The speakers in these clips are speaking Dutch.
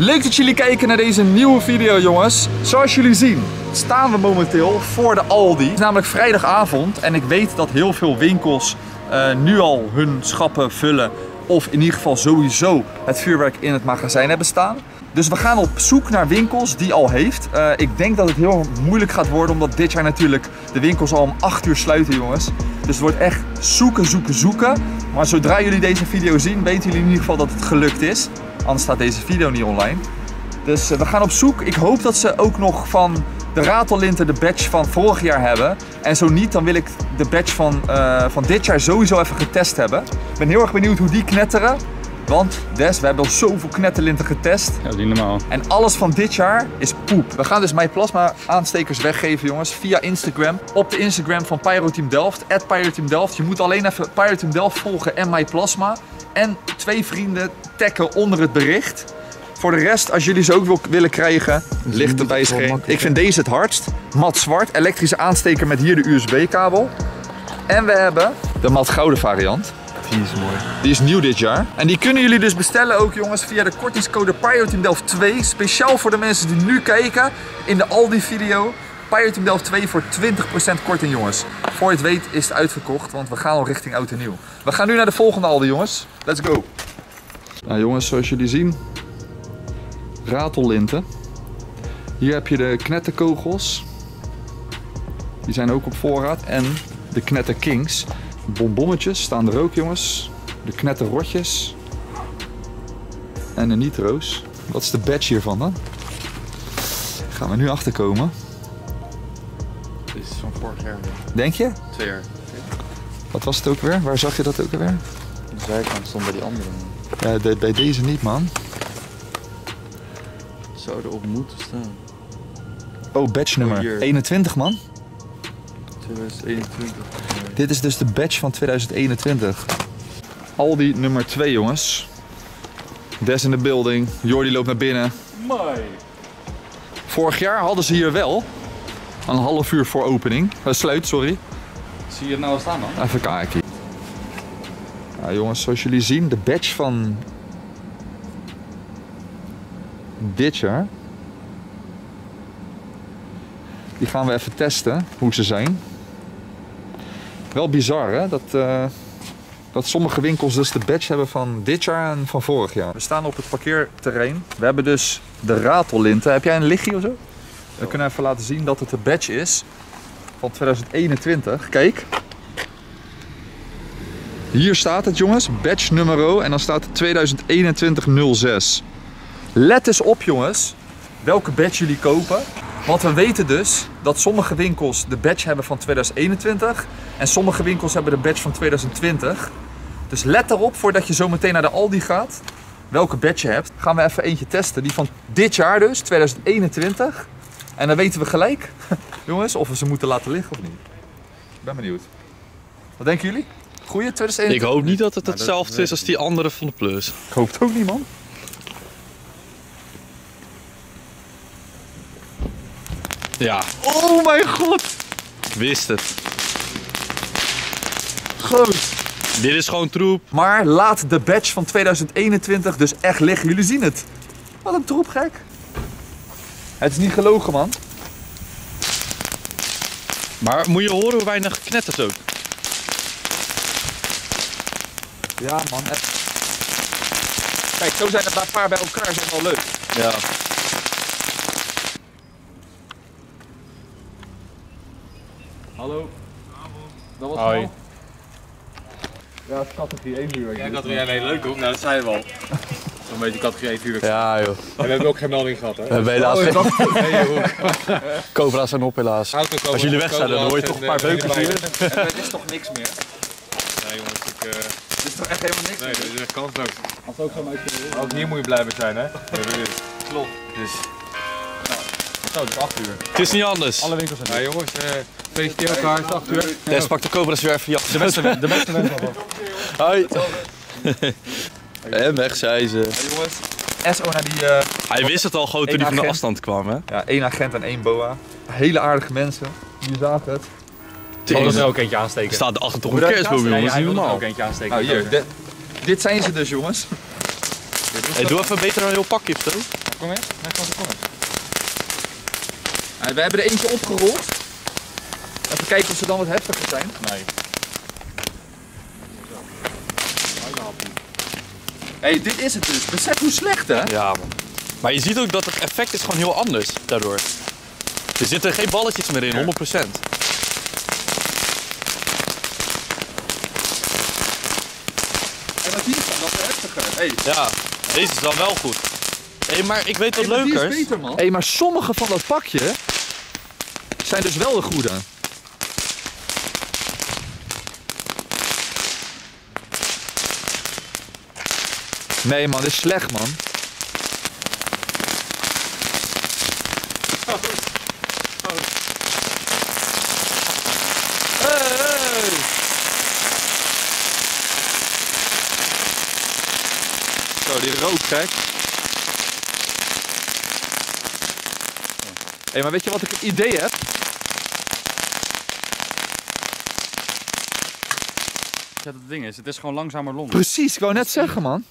Leuk dat jullie kijken naar deze nieuwe video jongens. Zoals jullie zien staan we momenteel voor de Aldi. Het is namelijk vrijdagavond en ik weet dat heel veel winkels uh, nu al hun schappen vullen. Of in ieder geval sowieso het vuurwerk in het magazijn hebben staan. Dus we gaan op zoek naar winkels die al heeft. Uh, ik denk dat het heel moeilijk gaat worden omdat dit jaar natuurlijk de winkels al om 8 uur sluiten jongens. Dus het wordt echt zoeken, zoeken, zoeken. Maar zodra jullie deze video zien weten jullie in ieder geval dat het gelukt is. Anders staat deze video niet online. Dus uh, we gaan op zoek. Ik hoop dat ze ook nog van de ratellinten de badge van vorig jaar hebben. En zo niet, dan wil ik de badge van, uh, van dit jaar sowieso even getest hebben. Ik ben heel erg benieuwd hoe die knetteren. Want Des, we hebben al zoveel knetterlinten getest. Ja, die normaal. En alles van dit jaar is poep. We gaan dus mijn plasma aanstekers weggeven jongens via Instagram. Op de Instagram van Pyroteam Delft, at Pyroteam Delft. Je moet alleen even Pyroteam Delft volgen en mijn plasma. En twee vrienden taggen onder het bericht. Voor de rest, als jullie ze ook willen krijgen, ligt erbij geen. Ik vind deze het hardst. Mat zwart, elektrische aansteker met hier de USB-kabel. En we hebben de mat gouden variant. Die is mooi. Die is nieuw dit jaar. En die kunnen jullie dus bestellen ook jongens via de kortingscode Pyroteam Delft 2. Speciaal voor de mensen die nu kijken in de Aldi video. Pyroteam Delft 2 voor 20% korting jongens. Voor het weet is het uitverkocht, want we gaan al richting oud en nieuw. We gaan nu naar de volgende Aldi jongens. Let's go. Nou jongens, zoals jullie zien, ratellinten. Hier heb je de knetterkogels. Die zijn ook op voorraad. En de knetter kings. Bonbonnetjes staan er ook jongens. De knetterrotjes. En de nitro's. Wat is de badge hiervan dan? Gaan we nu achterkomen. Dit is van vorig jaar. Denk je? Twee jaar. Wat was het ook weer? Waar zag je dat ook weer? De zijkant stond bij die andere. Ja, de, bij deze niet man. Zou erop moeten staan. Oh, badge nummer hier. 21 man. 2021. Dit is dus de badge van 2021. Aldi nummer 2 jongens. Des in de building. Jordi loopt naar binnen. Mooi. Vorig jaar hadden ze hier wel. Een half uur voor opening. Uh, sluit, sorry. Zie je het nou al staan dan? Even kijken. Ja, jongens, zoals jullie zien, de badge van dit jaar. Die gaan we even testen, hoe ze zijn. Wel bizar hè, dat, uh, dat sommige winkels dus de badge hebben van dit jaar en van vorig jaar. We staan op het parkeerterrein. We hebben dus de ratellinten. Heb jij een lichtje of zo? We kunnen even laten zien dat het de badge is van 2021. Kijk. Hier staat het jongens, badge nummer en dan staat het 2021-06. Let eens op jongens, welke badge jullie kopen. Want we weten dus dat sommige winkels de badge hebben van 2021 en sommige winkels hebben de badge van 2020. Dus let erop voordat je zo meteen naar de Aldi gaat, welke badge je hebt. Gaan we even eentje testen, die van dit jaar dus, 2021. En dan weten we gelijk, jongens, of we ze moeten laten liggen of niet. Ik ben benieuwd. Wat denken jullie? Goeie 2021? Ik hoop niet dat het hetzelfde is als die andere van de Plus. Ik hoop het ook niet, man. Ja, Oh mijn god! ik wist het. Groot! Dit is gewoon troep. Maar laat de badge van 2021 dus echt liggen. Jullie zien het. Wat een troep gek. Het is niet gelogen, man. Maar moet je horen hoe weinig knettert ook. Ja, man. echt. Kijk, zo zijn er een paar bij elkaar. zijn wel leuk. Ja. Hallo. Dat was Hoi. wel. Ja, het is categorie 1 vuurwerk. Ja, categorie 1 leuk hoor. Nou, dat zei je wel. Zo'n beetje categorie 1 vuurwerk. Ja joh. En we hebben ook geen melding gehad hè. We hebben helaas geen cobra's zijn op helaas. Als jullie weg zijn, dan hoor je toch een paar beukers hier. En het is toch niks meer? Nee jongens, ik... eh, Het is toch echt helemaal niks nee, dat is echt kansloos. Als ook zo uit Ook hier moet je blij mee zijn hè. Klopt. Dus, Zo, het is 8 uur. Het is niet anders. Alle winkels zijn nou jongens, het is 8 uur. Des pakt de cobra's weer even jacht. De beste, de beste mensen van. Hoi. En weg zei ze. Hey, jongens. SO naar die... eh, Hij wist het al gewoon toen hij van de afstand kwam hè. ja, één agent en één boa. Hele aardige mensen. Jullie zagen het. Ik er ook eentje aansteken. Er staat achter toch een kerstboom jongens, hij niet wil er ook eentje aansteken. Nou hier, dit, dit zijn ze dus jongens. Hey, doe even beter een heel pakje of zo. Kom eens. Kom eens. Kom eens. Ja, we hebben er eentje opgerold. Kijken of ze dan wat heftiger zijn. Nee. Hé, hey, dit is het dus. Besef hoe slecht hè? Ja, man. Maar je ziet ook dat het effect is gewoon heel anders daardoor. Er zitten geen balletjes meer in, 100%. En wat hier is dan, dat is heftiger. Hey. Ja, deze is dan wel goed. Hé, maar ik weet wat Hey, leukers. beter, man. Hey, maar sommige van dat pakje zijn dus wel de goede. Nee man, dit is slecht man. Hey! Zo, die rook gek. Hé, maar weet je wat ik het idee heb? Ja, dat ding is, het is gewoon langzamer lont. Precies, ik wou net zeggen man.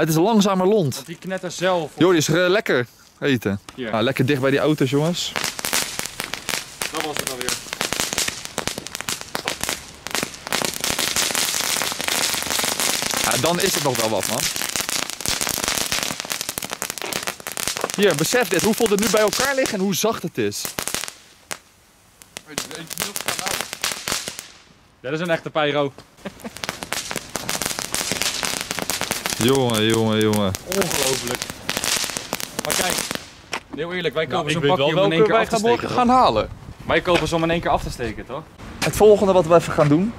Het is langzamer lont. Want die knetter zelf. Joh, die is eh, lekker eten. Ah, lekker dicht bij die auto's jongens. Dat was het alweer. Dan is het nog wel wat man. Hier, besef dit, hoeveel er nu bij elkaar liggen en hoe zacht het is. Dat is een echte pyro. Jongen, jongen, jongen. Ongelooflijk. Maar kijk, heel eerlijk, wij kopen ik zo'n pakje wel om in één keer wij af te gaan steken. gaan halen. Wij kopen ze om in één keer af te steken, toch? Het volgende wat we even gaan doen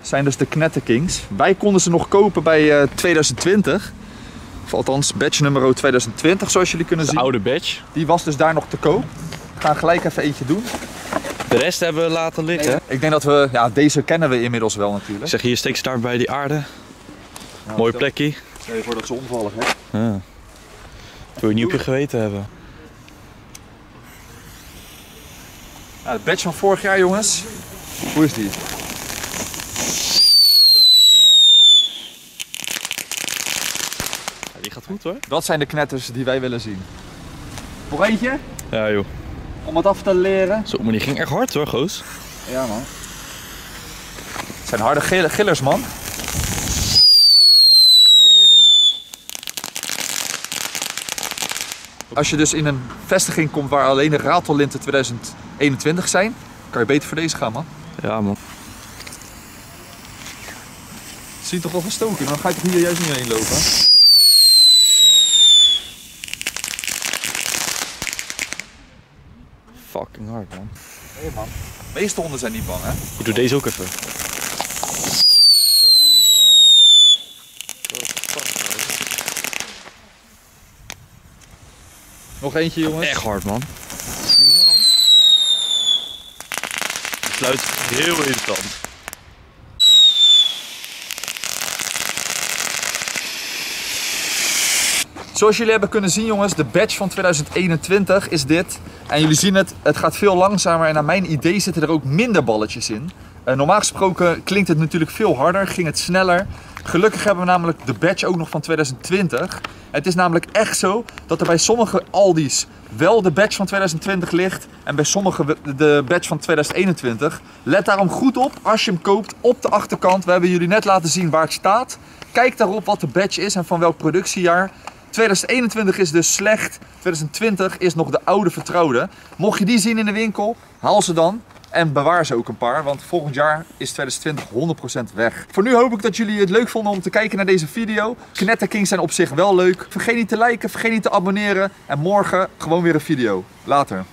zijn dus de Knetterkings. Wij konden ze nog kopen bij eh, 2020. Of althans, badge nummer 2020 zoals jullie kunnen De zien. oude badge. Die was dus daar nog te koop. We gaan gelijk even eentje doen. De rest hebben we laten liggen. Ik denk dat we, ja, deze kennen we inmiddels wel Ik natuurlijk. zeg hier, steek start bij die aarde. Ja, Mooi plekje. Stel je voor dat ze omvallen. Hè? Ja. Wil je niet op je geweten hebben. Ja, de badge van vorig jaar jongens. Hoe is die? Ja, die gaat goed hoor. Dat zijn de knetters die wij willen zien. Nog eentje? Ja joh. Om het af te leren. Zo, maar die ging echt hard hoor, goos. Ja man. Het zijn harde gill- gillers man. Als je dus in een vestiging komt waar alleen de ratellinten 2021 zijn, kan je beter voor deze gaan man. Ja man. Zie je toch wel verstoken, dan ga je toch hier juist niet heen lopen. Fucking hard man. Nee man. De meeste honden zijn niet bang hè. Ik doe deze ook even. Nog eentje jongens. Echt hard man. Het sluit heel instant. Zoals jullie hebben kunnen zien jongens, de badge van 2021 is dit. En jullie zien het, het gaat veel langzamer en naar mijn idee zitten er ook minder balletjes in. Eh, normaal gesproken klinkt het natuurlijk veel harder, ging het sneller. Gelukkig hebben we namelijk de badge ook nog van 2020. Het is namelijk echt zo dat er bij sommige Aldi's wel de badge van 2020 ligt en bij sommige de badge van 2021. Let daarom goed op als je hem koopt op de achterkant. We hebben jullie net laten zien waar het staat. Kijk daarop wat de badge is en van welk productiejaar. 2021 is dus slecht, 2020 is nog de oude vertrouwde. Mocht je die zien in de winkel, haal ze dan en bewaar ze ook een paar, want volgend jaar is 2020 100% weg. Voor nu hoop ik dat jullie het leuk vonden om te kijken naar deze video. Knetterkings zijn op zich wel leuk. Vergeet niet te liken, vergeet niet te abonneren en morgen gewoon weer een video. Later.